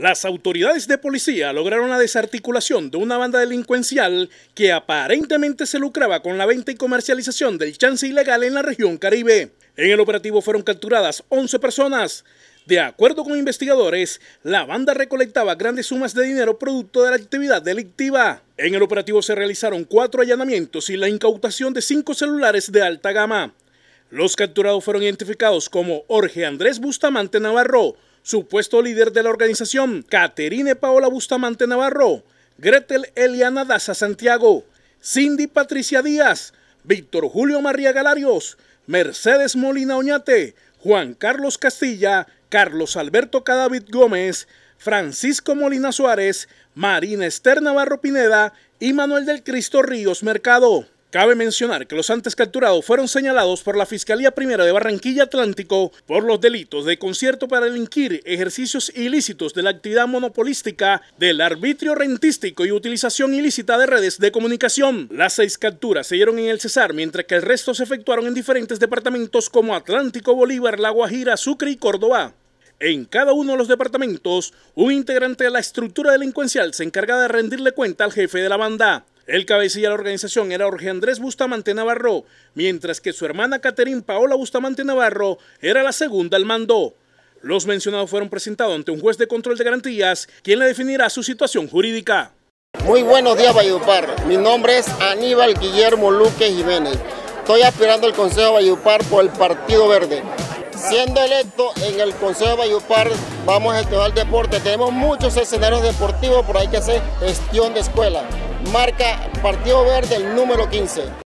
Las autoridades de policía lograron la desarticulación de una banda delincuencial que aparentemente se lucraba con la venta y comercialización del chance ilegal en la región Caribe. En el operativo fueron capturadas 11 personas. De acuerdo con investigadores, la banda recolectaba grandes sumas de dinero producto de la actividad delictiva. En el operativo se realizaron cuatro allanamientos y la incautación de cinco celulares de alta gama. Los capturados fueron identificados como Jorge Andrés Bustamante Navarro, supuesto líder de la organización, Caterine Paola Bustamante Navarro, Gretel Eliana Daza Santiago, Cindy Patricia Díaz, Víctor Julio María Galarios, Mercedes Molina Oñate, Juan Carlos Castilla, Carlos Alberto Cadavid Gómez, Francisco Molina Suárez, Marina Esther Navarro Pineda y Manuel del Cristo Ríos Mercado. Cabe mencionar que los antes capturados fueron señalados por la Fiscalía Primera de Barranquilla Atlántico por los delitos de concierto para delinquir, ejercicios ilícitos de la actividad monopolística, del arbitrio rentístico y utilización ilícita de redes de comunicación. Las seis capturas se dieron en el Cesar, mientras que el resto se efectuaron en diferentes departamentos como Atlántico, Bolívar, La Guajira, Sucre y Córdoba. En cada uno de los departamentos, un integrante de la estructura delincuencial se encarga de rendirle cuenta al jefe de la banda. El cabecilla de la organización era Jorge Andrés Bustamante Navarro, mientras que su hermana Caterín Paola Bustamante Navarro era la segunda al mando. Los mencionados fueron presentados ante un juez de control de garantías, quien le definirá su situación jurídica. Muy buenos días, Valledupar. Mi nombre es Aníbal Guillermo Luque Jiménez. Estoy aspirando al Consejo de Valledupar por el Partido Verde. Siendo electo en el Consejo de Valledupar, vamos a estudiar deporte. Tenemos muchos escenarios deportivos, pero hay que hacer gestión de escuela marca Partido Verde el número 15.